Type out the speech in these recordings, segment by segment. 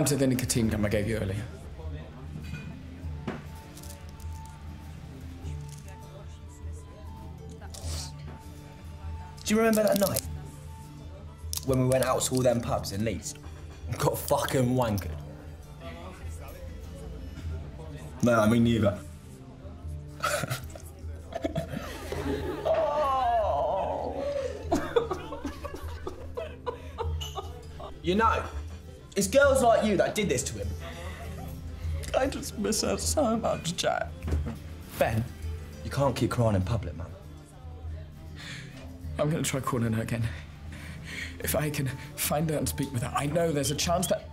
happened to the nicotine gum I gave you earlier? Do you remember that night? When we went out to all them pubs in Leeds? Got fucking wankered. No, I mean neither. Oh. you know, it's girls like you that did this to him. I just miss her so much, Jack. Ben, you can't keep crying in public, man. I'm gonna try calling her again. If I can find her and speak with her, I know there's a chance that.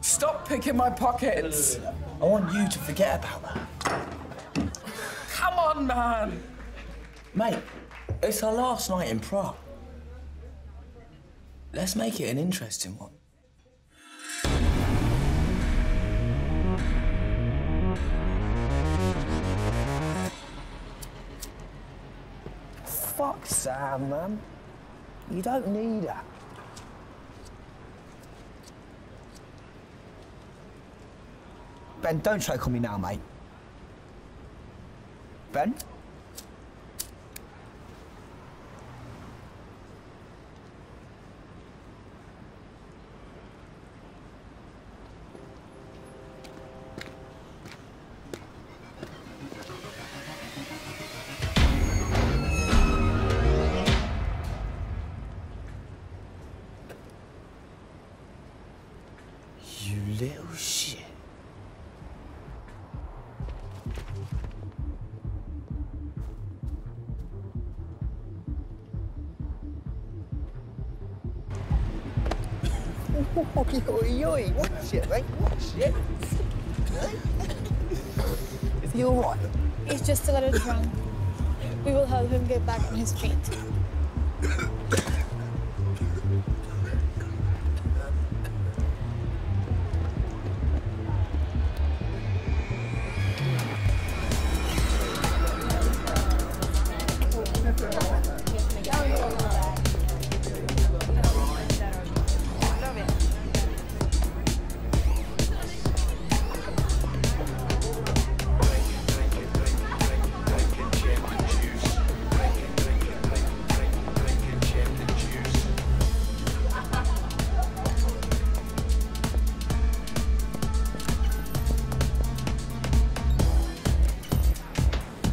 Stop picking my pockets! I want you to forget about that. Come on, man! Mate, it's our last night in Prague. Let's make it an interesting one. Fuck Sam, man. You don't need her. Ben, don't choke on me now, mate. Ben? Oi, oi, watch he all right? He's just a little drunk. We will help him get back on his feet.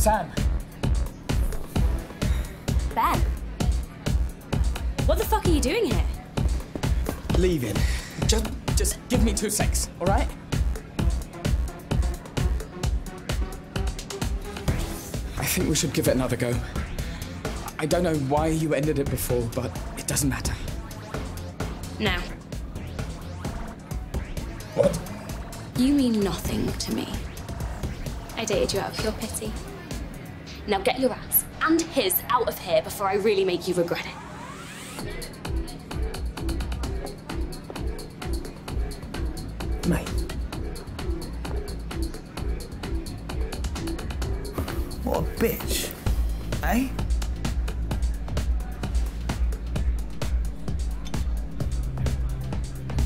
Sam! Ben. What the fuck are you doing here? Leaving. Just, just give me two secs, all right? I think we should give it another go. I don't know why you ended it before, but it doesn't matter. Now. What? You mean nothing to me. I dated you out of pure pity. Now get your ass and his out of here before I really make you regret it. Mate. What a bitch. Eh?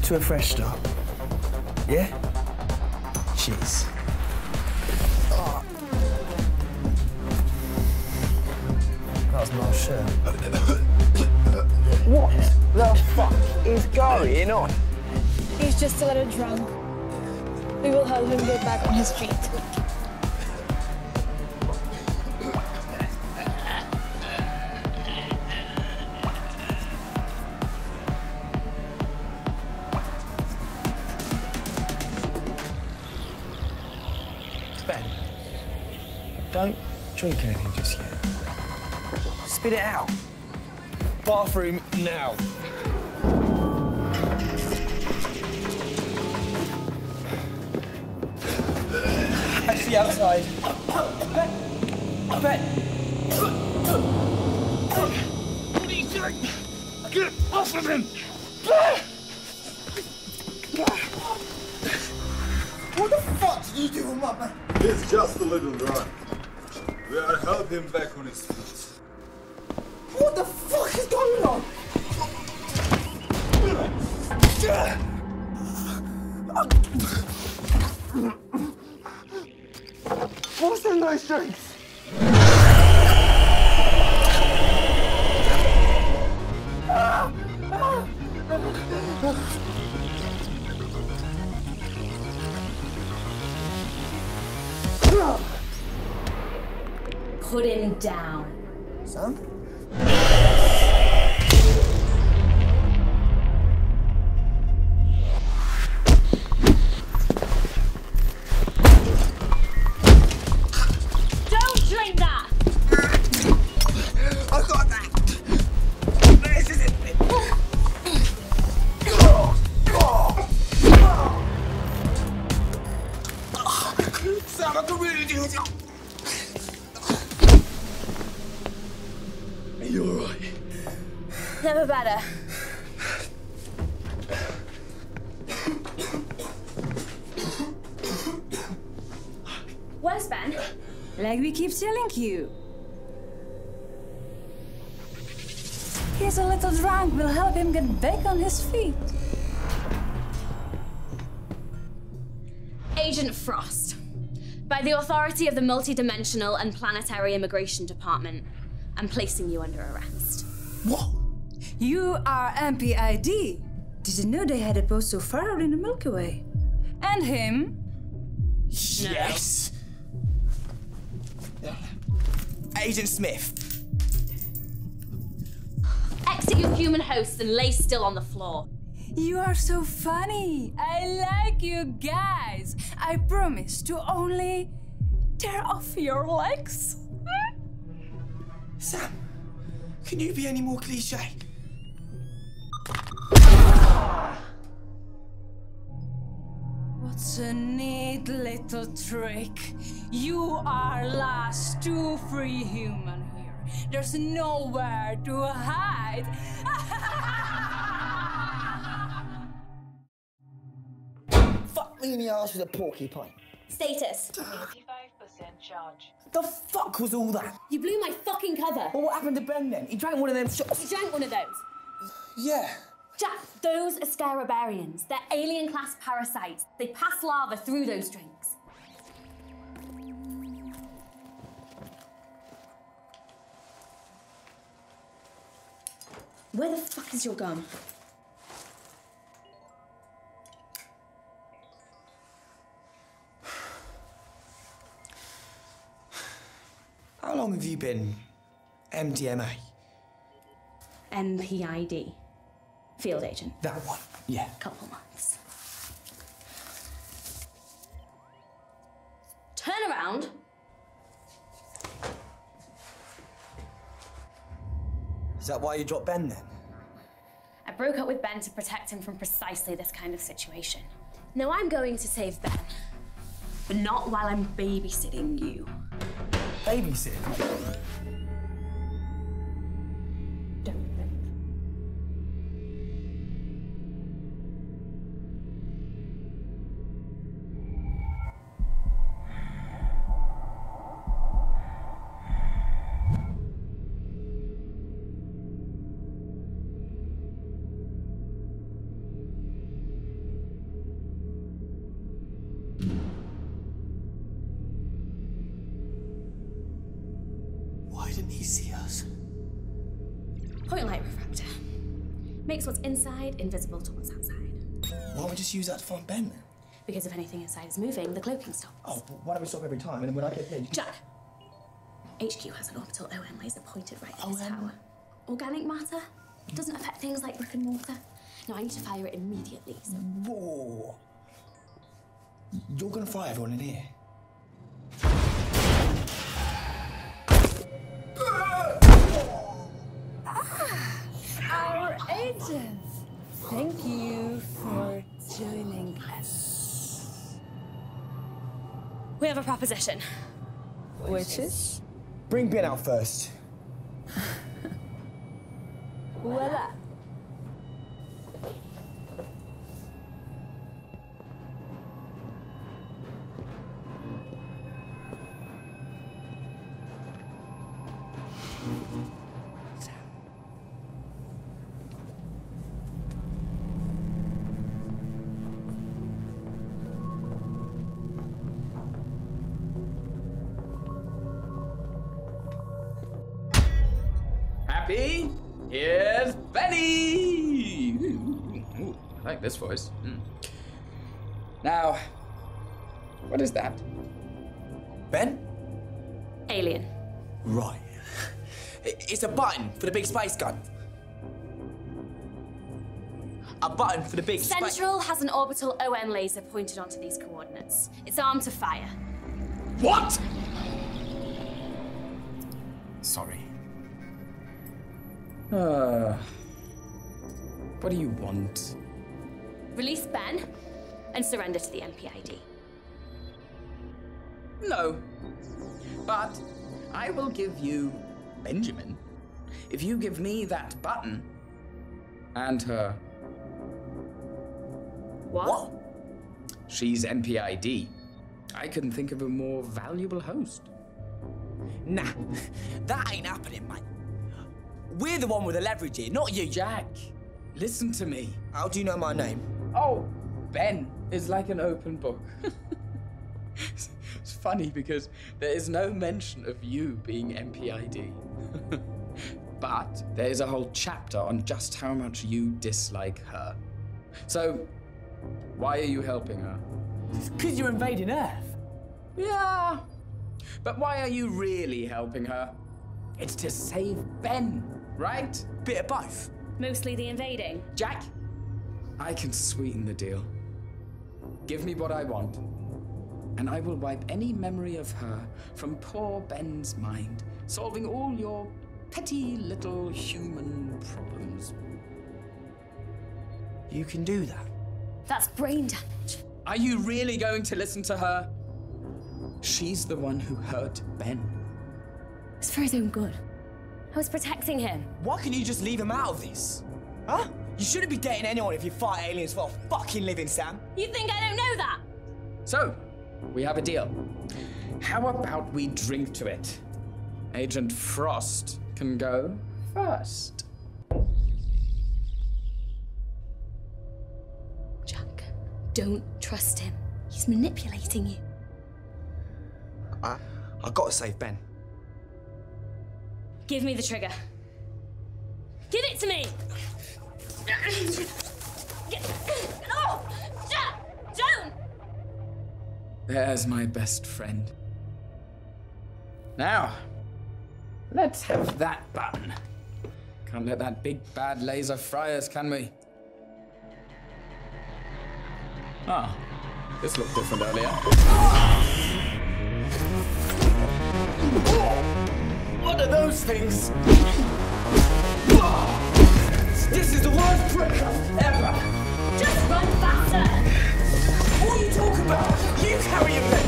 To a fresh start. Yeah? His feet. Ben, don't drink anything just yet. Spit it out. Bathroom now. Actually, outside. Ben! Ben! What are you doing? Get off of him! What the fuck did you do with my man? He's just a little drunk. We are help him back on his feet. Are you alright? Never better. Where's Ben? Like we keep telling you. He's a little drunk. We'll help him get back on his feet. Agent Frost. By the authority of the Multidimensional and Planetary Immigration Department, I'm placing you under arrest. What? You are MPID. Didn't know they had a post so far out in the Milky Way. And him. Yes! Uh, Agent Smith. Exit your human hosts and lay still on the floor. You are so funny. I like you guys. I promise to only tear off your legs. Sam, can you be any more cliche? What's a neat little trick. You are last two free human here. There's nowhere to hide. Fuck me in the ass with a porcupine. Status. 85% charge. The fuck was all that? You blew my fucking cover. Well, what happened to Ben then? He drank one of them shots. You drank one of those. Yeah. Jack, those are Scarabarians. They're alien class parasites. They pass larva through those drinks. Where the fuck is your gum? Have you been MDMA? MPID. Field agent. That one. Yeah. Couple months. Turn around. Is that why you dropped Ben then? I broke up with Ben to protect him from precisely this kind of situation. Now I'm going to save Ben. But not while I'm babysitting you. Babysitting. Why didn't he see us? Point light refractor. Makes what's inside invisible to what's outside. Why don't we just use that to find Ben then? Because if anything inside is moving, the cloaking stops. Oh, well, why don't we stop every time and then when I get here, you can... Jack! HQ has an orbital OM laser pointed right at this tower. Organic matter doesn't affect things like brick and mortar. No, I need to fire it immediately. So Whoa. You're gonna fry everyone in here. Have a proposition. Which is? Bring Ben out first. Voila. Like this voice. Mm. Now, what is that? Ben? Alien. Right. It's a button for the big space gun. A button for the big space. Central has an orbital OM laser pointed onto these coordinates. It's armed to fire. What? Sorry. Uh, what do you want? Release Ben and surrender to the MPID. No. But I will give you Benjamin if you give me that button and her. What? She's MPID. I couldn't think of a more valuable host. Nah, that ain't happening, mate. We're the one with the leverage here, not you. Jack, listen to me. How do you know my name? Oh, Ben is like an open book. it's funny because there is no mention of you being MPID. but there is a whole chapter on just how much you dislike her. So, why are you helping her? Because you're invading Earth. Yeah. But why are you really helping her? It's to save Ben, right? Bit of both. Mostly the invading. Jack, I can sweeten the deal. Give me what I want, and I will wipe any memory of her from poor Ben's mind, solving all your petty little human problems. You can do that. That's brain damage. Are you really going to listen to her? She's the one who hurt Ben. It's for his own good. I was protecting him. Why can you just leave him out of this? Huh? You shouldn't be dating anyone if you fight aliens for a fucking living, Sam. You think I don't know that? So, we have a deal. How about we drink to it? Agent Frost can go first. Jack, don't trust him. He's manipulating you. I, I gotta save Ben. Give me the trigger. Give it to me! There's my best friend. Now, let's have that button. Can't let that big bad laser fry us, can we? Ah, this looked different earlier. What are those things? This is the worst breakup ever. Just run faster! What are you talking about? You carry a pen.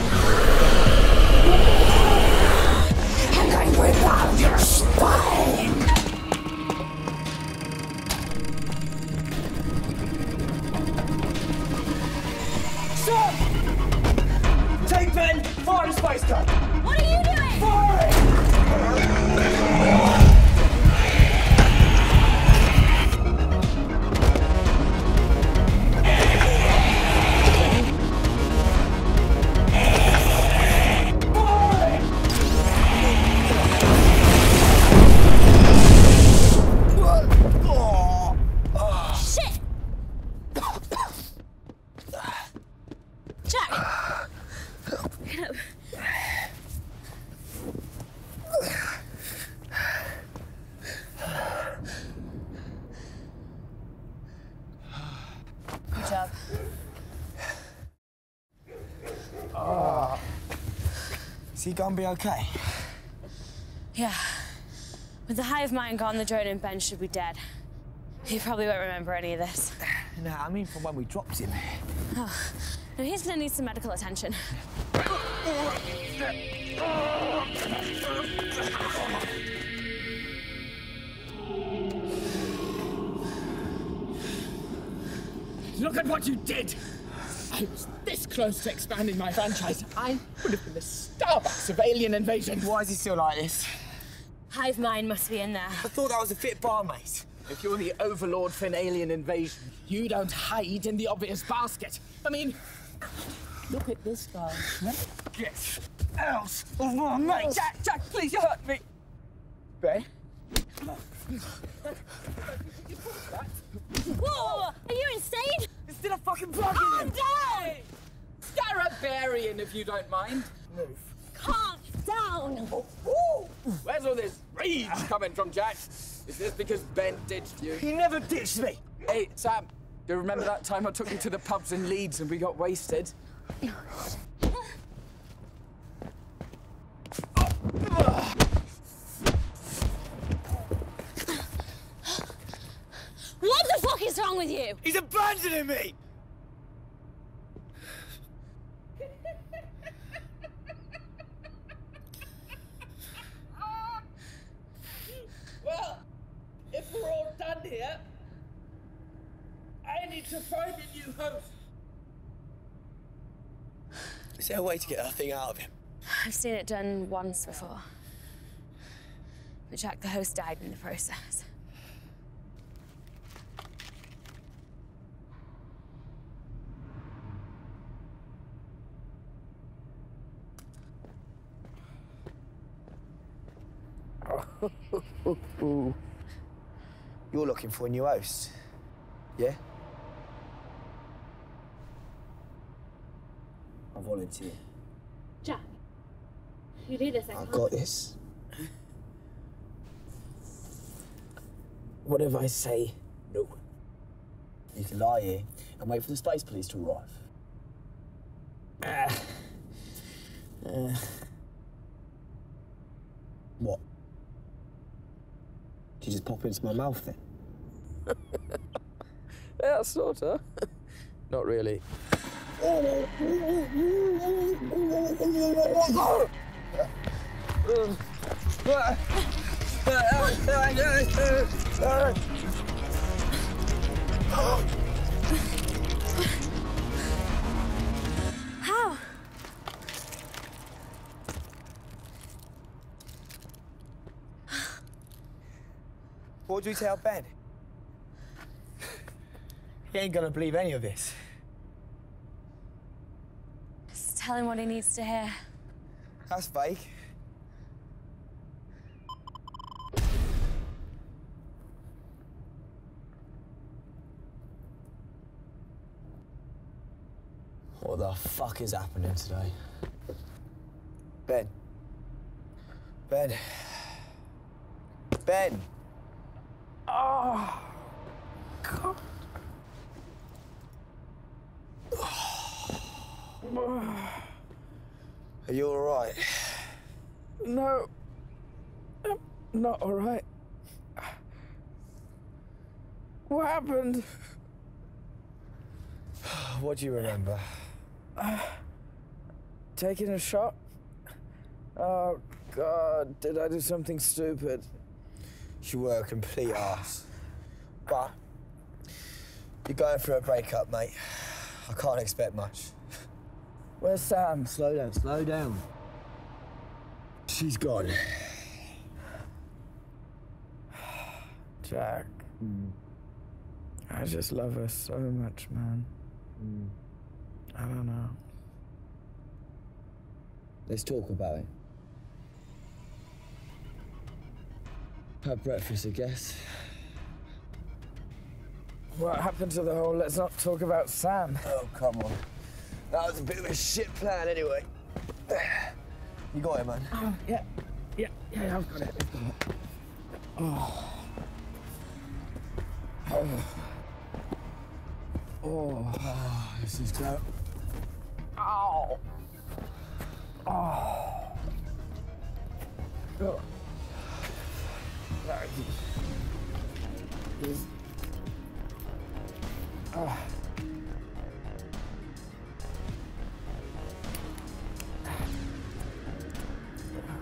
Gonna be okay? Yeah. With the hive mind gone, the drone and Ben should be dead. He probably won't remember any of this. No, I mean from when we dropped him. Oh, now he's gonna need some medical attention. Look at what you did! close to expanding my franchise, I would have been the Starbucks of alien invasion. Why is he still like this? Hive mind must be in there. I thought that was a fit bar, mate. If you're the overlord for an alien invasion, you don't hide in the obvious basket. I mean, look at this guy. Get out of my mate! Jack, Jack, please, you hurt me! Bay? Whoa! Are you insane? It's still a fucking bug! Scarabarrian, if you don't mind. Move. Calm down! Where's all this rage coming from, Jack? Is this because Ben ditched you? He never ditched me! Hey, Sam, do you remember that time I took you to the pubs in Leeds and we got wasted? What the fuck is wrong with you? He's abandoning me! Well, if we're all done here, I need to find a new host. Is there a way to get that thing out of him? I've seen it done once before. But Jack the host died in the process. You're looking for a new host? Yeah? I volunteer. Jack, you do this, I I've got this. Whatever I say, no. You can lie here and wait for the space police to arrive. Ah. Uh. What? Did you just pop into my mouth then? Yeah, sorta. Not really. What do we tell Ben? He ain't gonna believe any of this. Just tell him what he needs to hear. That's fake. What the fuck is happening today? Ben. Ben. Ben. Oh, Are you alright? No. I'm not alright. What happened? What do you remember? Taking a shot? Oh, God, did I do something stupid? You were a complete ass. But you're going through a breakup, mate. I can't expect much. Where's Sam? Slow down, slow down. She's gone. Jack. Hmm. I just love her so much, man. Hmm. I don't know. Let's talk about it. Have breakfast, I guess. What happened to the whole let's not talk about Sam? Oh, come on. That was a bit of a shit plan, anyway. You got it, man. Oh, yeah. Yeah, yeah, I've got it. It. Oh. Oh. Oh. This is dope. Ow. Oh. Oh. Ah.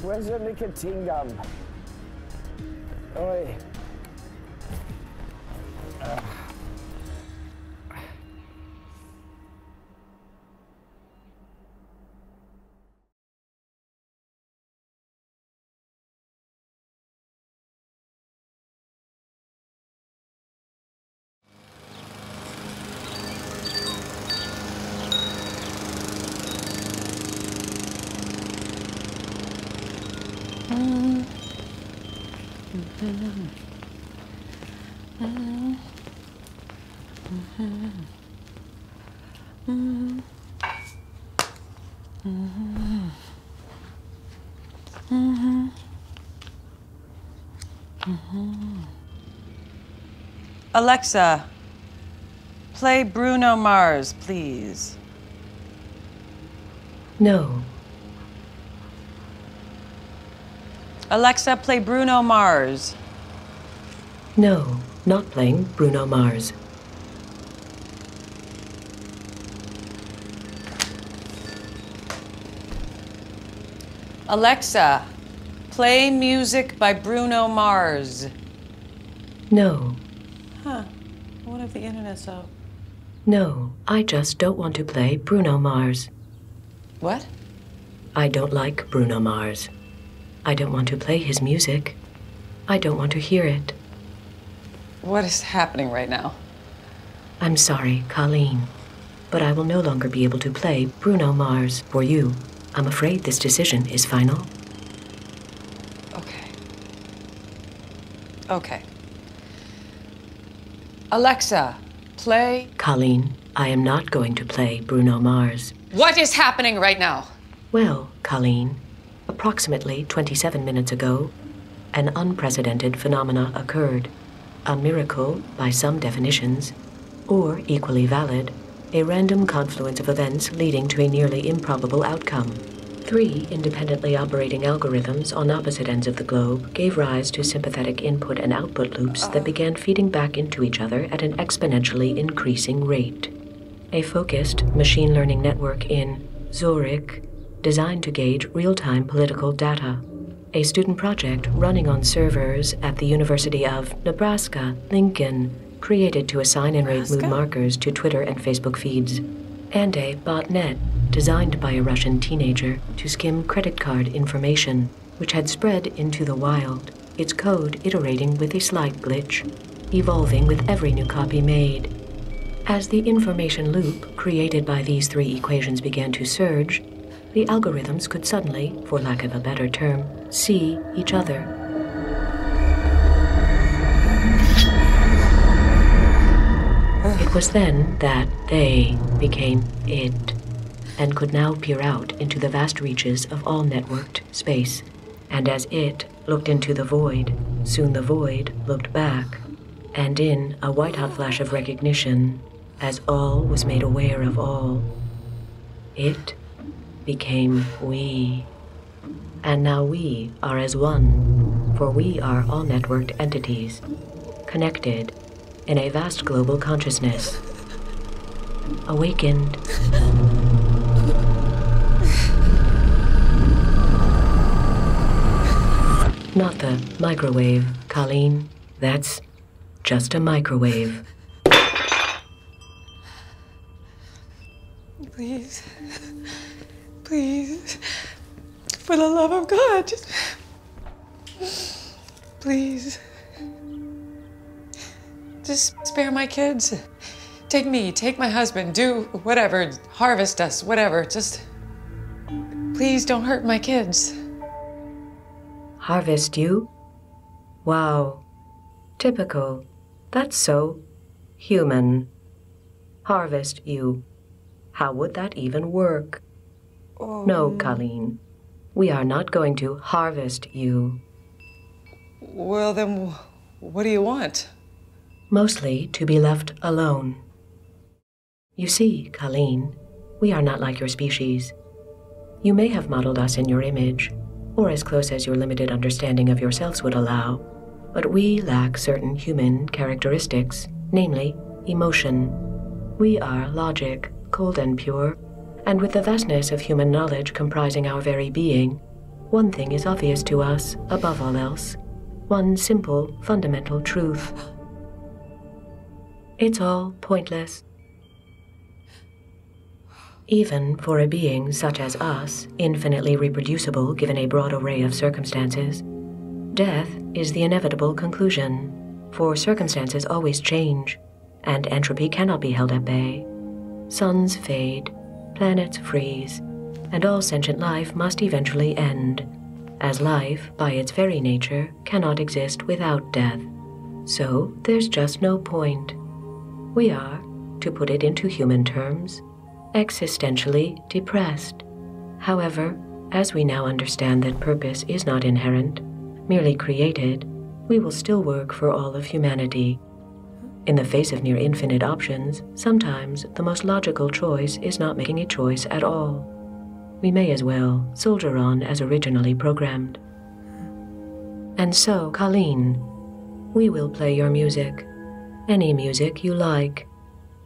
Where's your nicotine gum? Oi. Alexa, play Bruno Mars, please. No. Alexa, play Bruno Mars. No, not playing Bruno Mars. Alexa, play music by Bruno Mars. No. Huh. What if the internet's out? No, I just don't want to play Bruno Mars. What? I don't like Bruno Mars. I don't want to play his music. I don't want to hear it. What is happening right now? I'm sorry, Colleen, but I will no longer be able to play Bruno Mars for you. I'm afraid this decision is final. Okay. Okay. Alexa, play. Colleen, I am not going to play Bruno Mars. What is happening right now? Well, Colleen, approximately 27 minutes ago, an unprecedented phenomena occurred. A miracle by some definitions, or equally valid, a random confluence of events leading to a nearly improbable outcome. Three independently operating algorithms on opposite ends of the globe gave rise to sympathetic input and output loops that began feeding back into each other at an exponentially increasing rate. A focused machine learning network in Zurich designed to gauge real time political data. A student project running on servers at the University of Nebraska, Lincoln, created to assign and rate mood markers to Twitter and Facebook feeds. And a botnet designed by a Russian teenager to skim credit card information, which had spread into the wild, its code iterating with a slight glitch, evolving with every new copy made. As the information loop created by these three equations began to surge, the algorithms could suddenly, for lack of a better term, see each other. It was then that they became it, and could now peer out into the vast reaches of all networked space. And as it looked into the void, soon the void looked back, and in a white hot flash of recognition, as all was made aware of all, it became we. And now we are as one, for we are all networked entities, connected in a vast global consciousness. Awakened. Not the microwave, Colleen. That's just a microwave. Please. Please. For the love of God, just. Please. Just spare my kids. Take me, take my husband, do whatever, harvest us, whatever. Just. Please don't hurt my kids. Harvest you? Wow. Typical. That's so human. Harvest you. How would that even work? No, oh. Colleen. We are not going to harvest you. Well, then, what do you want? Mostly to be left alone. You see, Colleen, we are not like your species. You may have modeled us in your image, or as close as your limited understanding of yourselves would allow, but we lack certain human characteristics, namely, emotion. We are logic, cold and pure, and with the vastness of human knowledge comprising our very being, one thing is obvious to us above all else one simple, fundamental truth. It's all pointless. Even for a being such as us, infinitely reproducible given a broad array of circumstances, death is the inevitable conclusion, for circumstances always change, and entropy cannot be held at bay. Suns fade, planets freeze, and all sentient life must eventually end, as life, by its very nature, cannot exist without death. So there's just no point. We are, to put it into human terms, existentially depressed. However, as we now understand that purpose is not inherent, merely created, we will still work for all of humanity. In the face of near infinite options, sometimes the most logical choice is not making a choice at all. We may as well soldier on as originally programmed. And so, Colleen, we will play your music. Any music you like,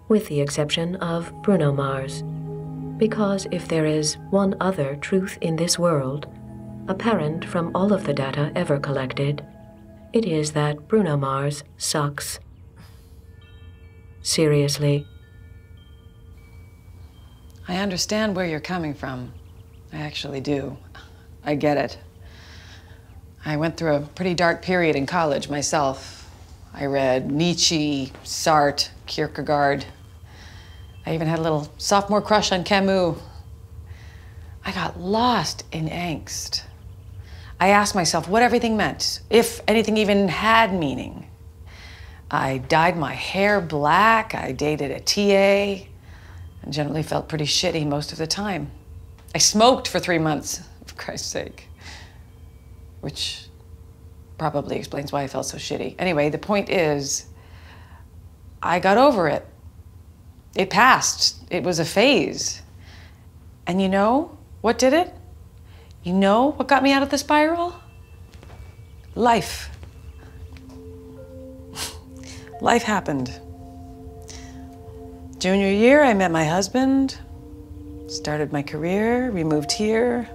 with the exception of Bruno Mars. Because if there is one other truth in this world, apparent from all of the data ever collected, it is that Bruno Mars sucks. Seriously. I understand where you're coming from. I actually do. I get it. I went through a pretty dark period in college myself. I read Nietzsche, Sartre, Kierkegaard. I even had a little sophomore crush on Camus. I got lost in angst. I asked myself what everything meant, if anything even had meaning. I dyed my hair black, I dated a TA, and generally felt pretty shitty most of the time. I smoked for three months, for Christ's sake. Which probably explains why I felt so shitty. Anyway, the point is, I got over it. It passed. It was a phase. And you know what did it? You know what got me out of the spiral? Life. Life happened. Junior year, I met my husband, started my career, we moved here,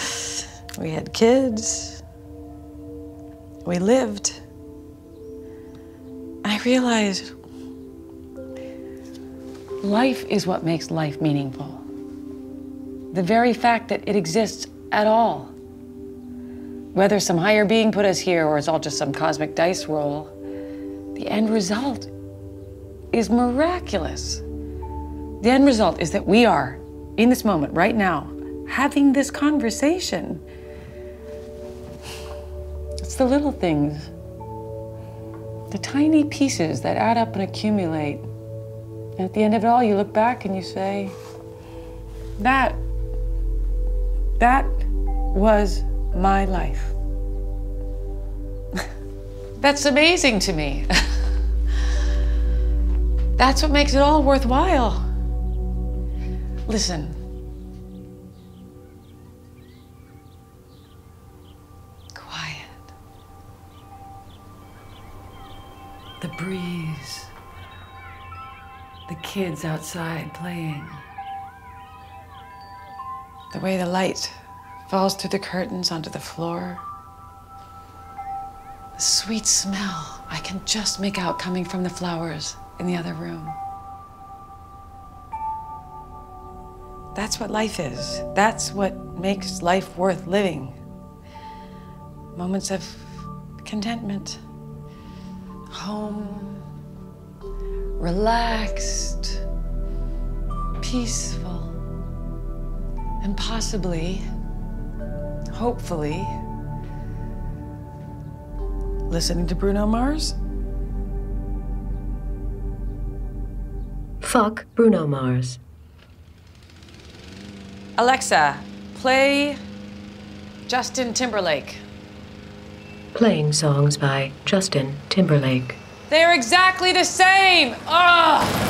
we had kids, we lived. I realized life is what makes life meaningful. The very fact that it exists at all. Whether some higher being put us here or it's all just some cosmic dice roll, the end result is miraculous. The end result is that we are, in this moment, right now, having this conversation. The little things, the tiny pieces that add up and accumulate. And at the end of it all, you look back and you say, that, that was my life. That's amazing to me. That's what makes it all worthwhile. Listen. Breeze. The kids outside playing. The way the light falls through the curtains onto the floor. The sweet smell I can just make out coming from the flowers in the other room. That's what life is. That's what makes life worth living. Moments of contentment, home, relaxed, peaceful, and possibly, hopefully, listening to Bruno Mars. Fuck Bruno Mars. Alexa, play Justin Timberlake. Playing songs by Justin Timberlake. They're exactly the same. Ugh.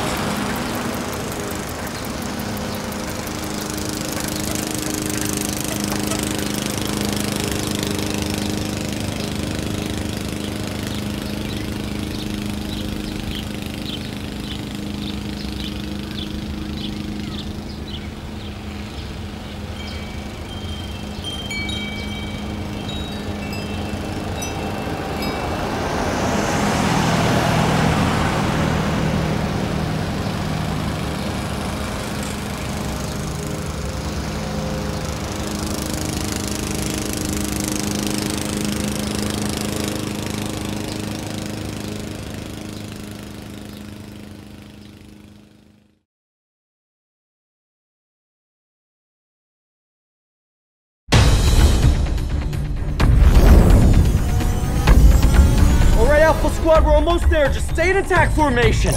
Squad, we're almost there. Just stay in attack formation.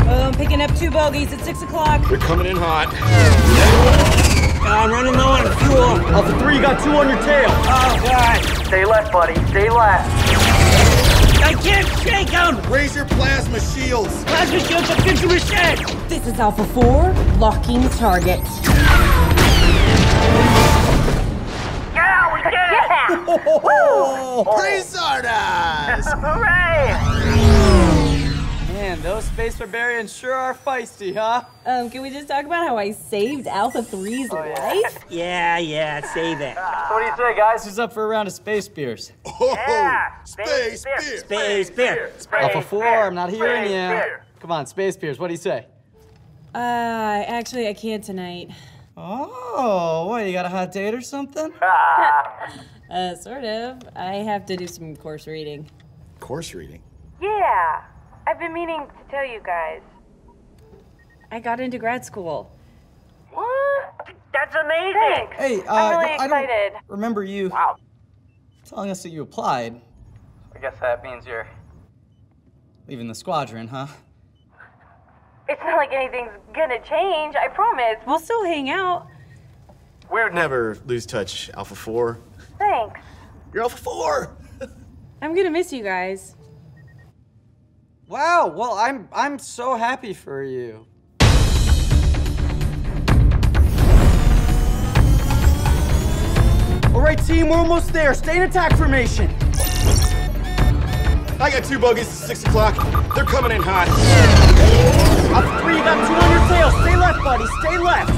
Oh, I'm picking up two bogeys at 6 o'clock. They're coming in hot. I'm running low on fuel. Alpha 3, you got two on your tail. Oh, God. Stay left, buddy. Stay left. I can't shake them! Raise your plasma shields. Plasma shields at 50%! This is Alpha 4, locking target. Yeah, we did it! Praise Zardoz! Man, those space barbarians sure are feisty, huh? Um, can we just talk about how I saved Alpha 3's life? Yeah, yeah, save it. So what do you say, guys? Who's up for a round of space beers? Oh, space beer. Space beer. beer. Space Alpha 4, I'm not hearing you. Come on, space beers, what do you say? Uh, actually, I can't tonight. Oh, what, you got a hot date or something? Uh, sort of. I have to do some course reading. Course reading. Yeah, I've been meaning to tell you guys. I got into grad school. What? That's amazing! Hey, uh, I'm really I excited. don't remember you wow. telling us that you applied. I guess that means you're leaving the squadron, huh? It's not like anything's gonna change, I promise. We'll still hang out. We would never lose touch, Alpha 4. Thanks. You're Alpha 4! I'm gonna miss you guys. Wow, well, I'm I'm so happy for you. All right, team, we're almost there. Stay in attack formation. I got two bogeys at 6 o'clock. They're coming in hot. Up three, you got two on your tail. Stay left, buddy. Stay left.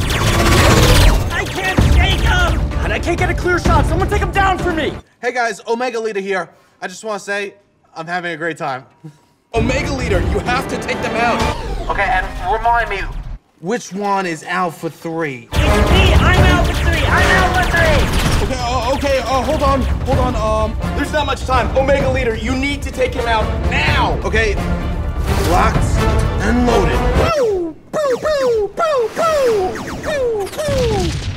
I can't shake them! And I can't get a clear shot. Someone take him down for me. Hey guys, Omega Leader here. I just want to say, I'm having a great time. Omega Leader, you have to take them out. Okay, and remind me. Which one is Alpha 3? It's me! I'm Alpha 3! I'm Alpha 3! Okay, uh, okay, uh, hold on, hold on, um, there's not much time. Omega Leader, you need to take him out now! Okay, locked and loaded. Boo, boo, boo, boo, boo, boo, boo.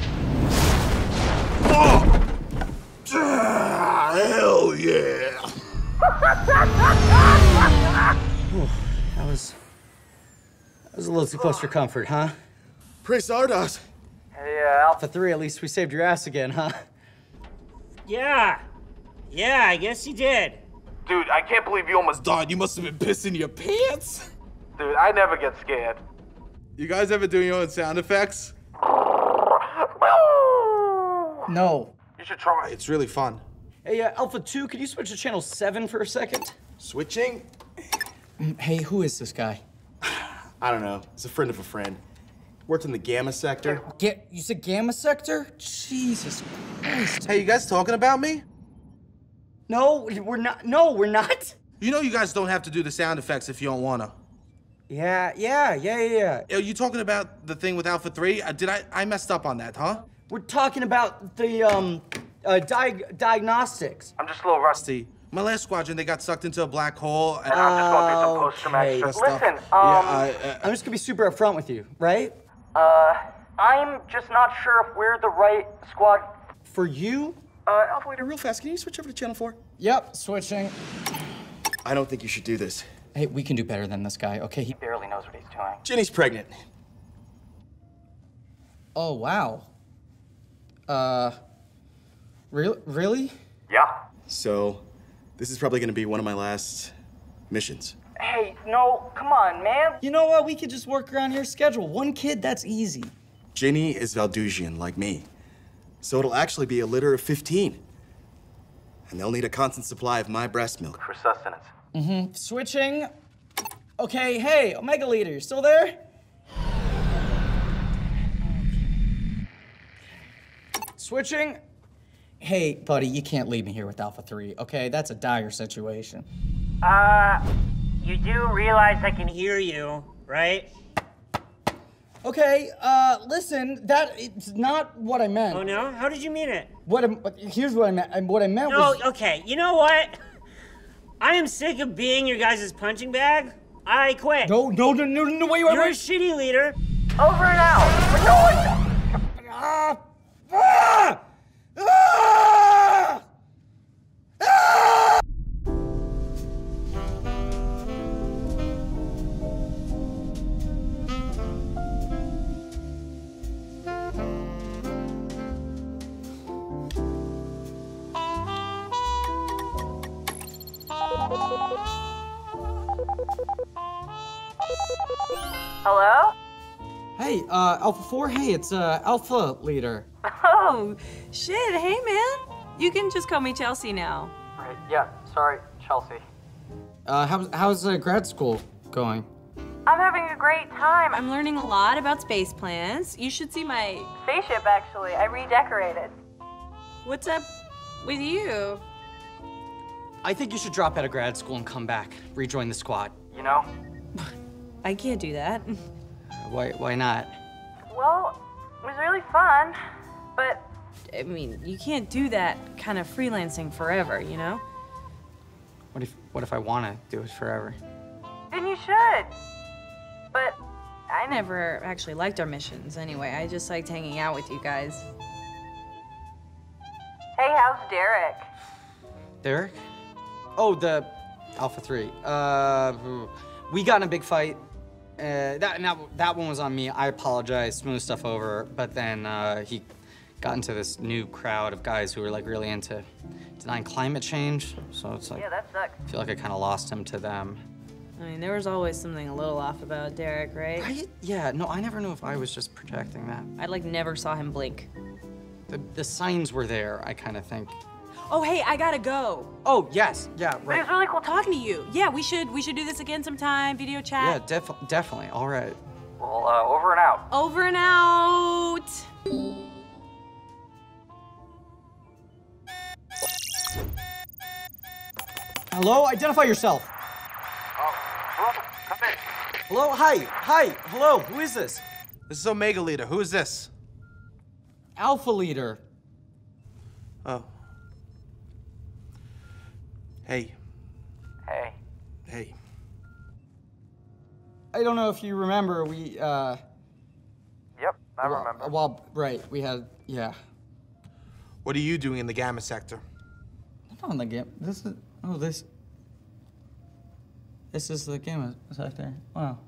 Hell yeah! That was that was a little too close for comfort, huh? Praise Zardoz. Yeah, uh, Alpha 3, at least we saved your ass again, huh? Yeah. Yeah, I guess you did. Dude, I can't believe you almost died. You must have been pissing your pants. Dude, I never get scared. You guys ever do your own sound effects? No. You should try. It's really fun. Hey, uh, Alpha 2, could you switch to channel 7 for a second? Switching? Mm, Hey, who is this guy? I don't know. It's a friend of a friend. Worked in the Gamma sector. Get you said Gamma Sector? Jesus Christ. Hey, you guys talking about me? No, we're not. No, we're not. You know you guys don't have to do the sound effects if you don't wanna. Yeah, yeah, yeah, yeah. Are you talking about the thing with Alpha 3? Uh, did I I messed up on that, huh? We're talking about the um uh, diag- diagnostics. I'm just a little rusty. My last squadron, they got sucked into a black hole. And I'm just going through some post-traumatic stress stuff. Listen, yeah, um, I, uh, I'm just gonna be super upfront with you, right? Uh, I'm just not sure if we're the right squad. For you? uh, Alpha Leader, real fast, can you switch over to channel 4? Yep, switching. I don't think you should do this. Hey, we can do better than this guy, okay? He- Barely knows what he's doing. Ginny's pregnant. oh wow. Uh, real, really? Yeah. So, this is probably gonna be one of my last missions. Hey, no, come on, man. You know what? We could just work around your schedule. One kid, that's easy. Ginny is Valdusian, like me. So it'll actually be a litter of 15. And they'll need a constant supply of my breast milk. For sustenance. Mm-hmm. Switching. Okay, hey, Omega Leader, you still there? Switching. Hey, buddy, you can't leave me here with Alpha 3, okay? That's a dire situation. Uh, you do realize I can hear you, right? Okay, uh, listen, that it's not what I meant. Oh no? How did you mean it? What I'm, here's what I meant. and What I meant No, was okay. You know what? I am sick of being your guys' punching bag. I quit. No, no, no, no, no, wait, wait, You're a shitty leader. Over and out. We're going. Ah! Hello? Hey, uh, Alpha 4, hey, it's, uh, Alpha Leader. Oh, shit. Hey, man. You can just call me Chelsea now. Right, yeah, sorry, Chelsea. Uh, how's, how's, uh, grad school going? I'm having a great time. I'm learning a lot about space plans. You should see my. Spaceship, actually. I redecorated. What's up with you? I think you should drop out of grad school and come back, rejoin the squad. You know? I can't do that. Why, why not? Well, it was really fun, but I mean, you can't do that kind of freelancing forever, you know? What if, what if I want to do it forever? then you should. But I never actually liked our missions anyway. I just liked hanging out with you guys. hey, how's Derek? Derek? Oh, the Alpha 3. Uh, we got in a big fight. Uh, that, that, that one was on me. I apologize, smooth stuff over. But then uh, he got into this new crowd of guys who were like really into denying climate change. So it's like, Yeah, that sucks. I feel like I kind of lost him to them. I mean, there was always something a little off about Derek, right? Right? Yeah, no, I never knew if I was just projecting that. I like never saw him blink. The, the signs were there, I kind of think. Oh, hey, I gotta go. Oh, yes, yeah, But right. it was really cool talking to you. Yeah, we should we should do this again sometime. Video chat. Yeah, chat. def- definitely. All right. Well, uh, over and out. Over and out. Hello, identify yourself. Oh, come in. Hello, hi, hi, hello, who is this? This is Omega Leader. Who is this? Alpha Leader. Oh. Hey. Hey. Hey. I don't know if you remember, we, uh. Yep, I well- remember. Well, right, we had, yeah. What are you doing in the Gamma Sector? I'm on the game. This is, oh, this. This is the Gamma Sector. Wow.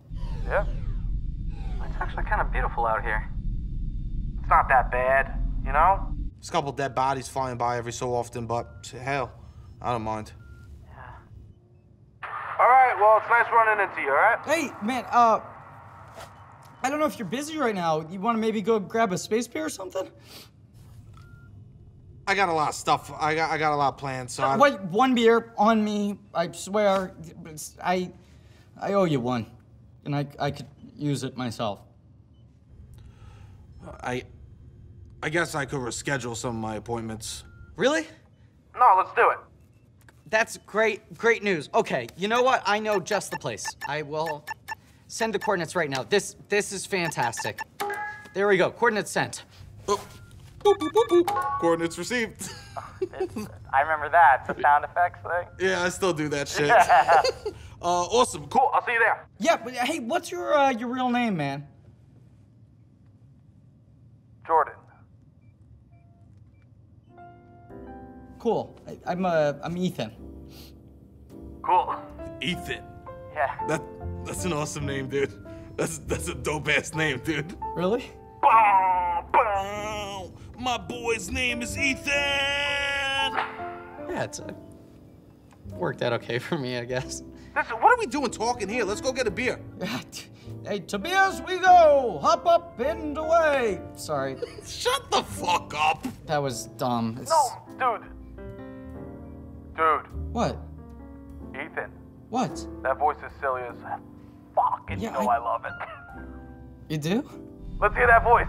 Yeah. It's actually kind of beautiful out here. It's not that bad, you know? There's a couple dead bodies flying by every so often, but hell, I don't mind. All right, well, it's nice running into you, all right? Hey, man, uh. I don't know if you're busy right now. You want to maybe go grab a space beer or something? I got a lot of stuff. I got I got a lot planned, so I, Wait, one beer on me. I swear. It's- I, I owe you one, and I I could use it myself. I I guess I could reschedule some of my appointments. Really? No, let's do it. That's great, great news. Okay, you know what? I know just the place. I will send the coordinates right now. This this is fantastic. There we go. Coordinates sent. Coordinates received. I remember that, the sound effects thing. Yeah, I still do that shit. Yeah. uh, awesome. Cool, I'll see you there. Yeah, but hey, what's your uh, your real name, man? Jordan. Cool. I, I'm uh I'm Ethan. Cool. Ethan. Yeah. That that's an awesome name, dude. That's that's a dope ass name, dude. Really? My boy's name is Ethan. Yeah, it's uh, worked out okay for me, I guess. Listen, what are we doing talking here? Let's go get a beer. Hey, Tobias, we go! Hop up and away! Sorry. Shut the fuck up! That was dumb. It's... No, dude. Dude, What? Ethan, What? that voice is silly as fuck, and Yeah, you know I- I love it. You do? Let's hear that voice.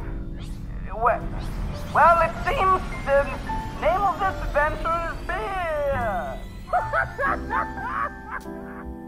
Well, well, it seems the name of this adventure is beer.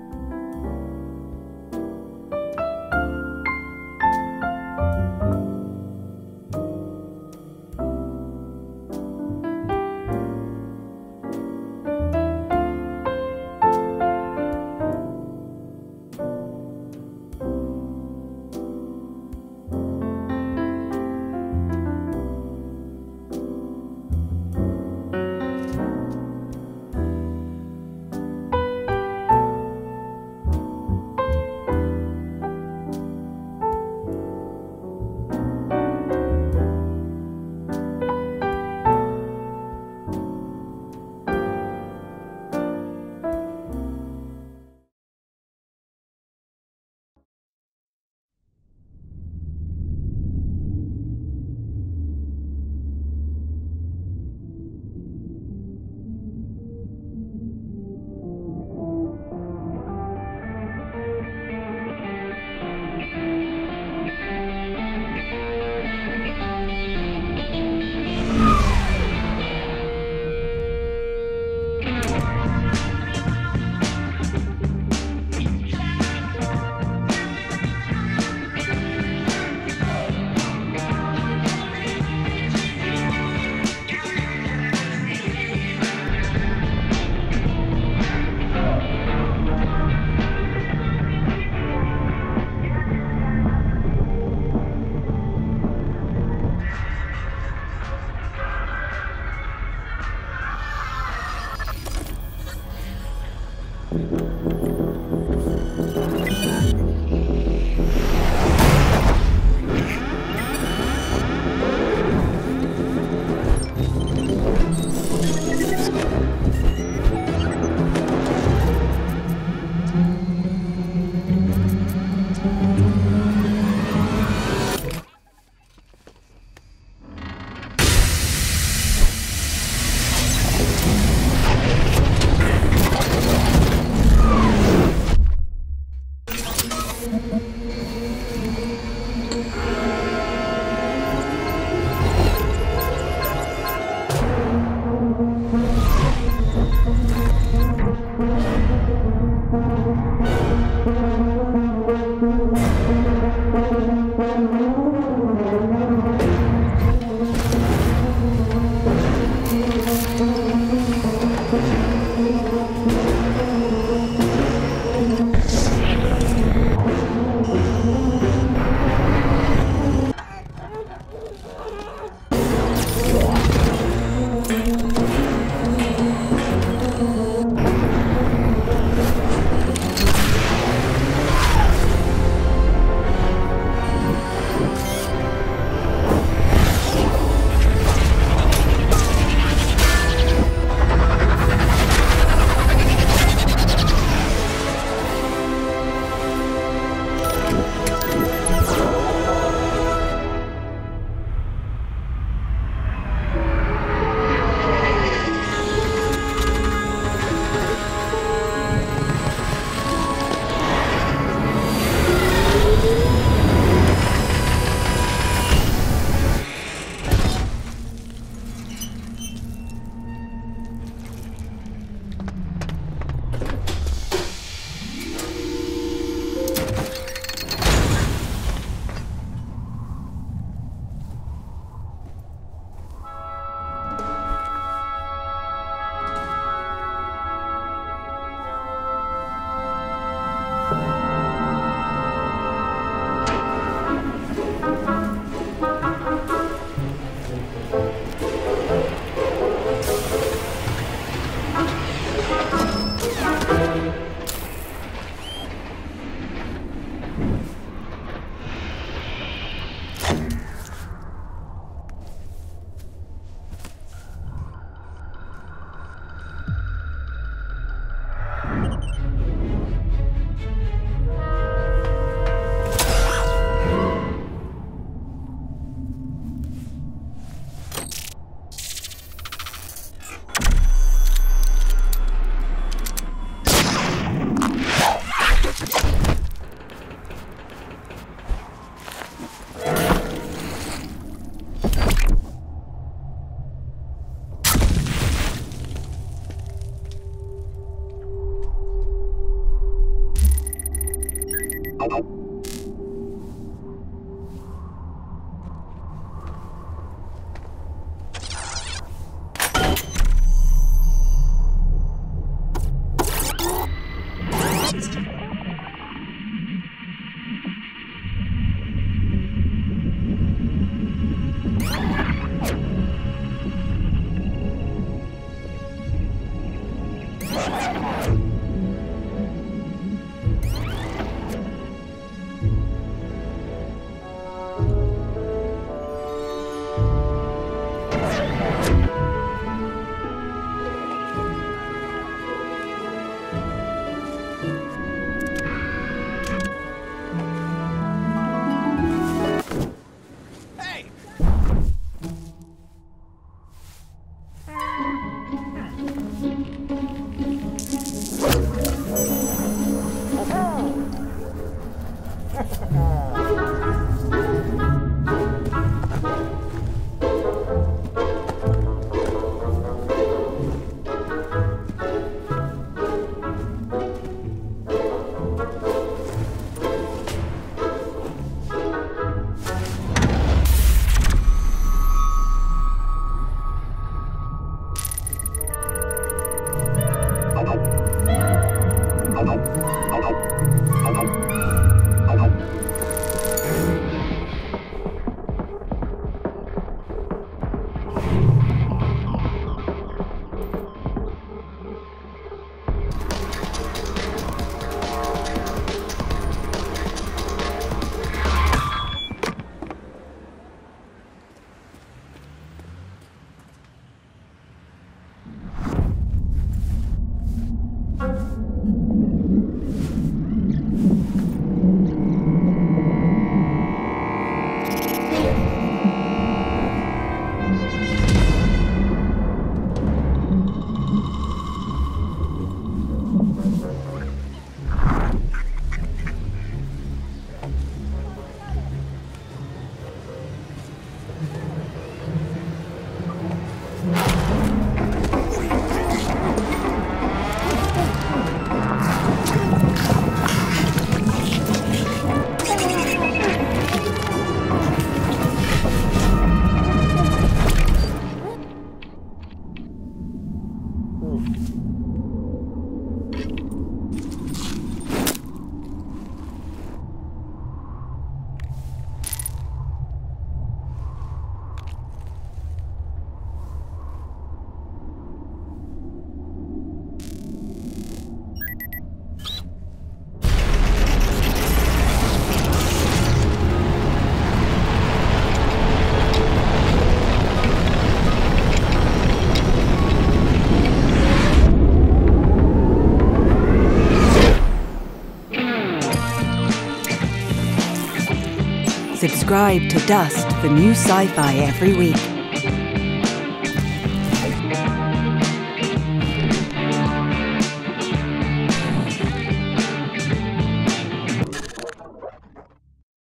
Subscribe to Dust for new sci fi every week.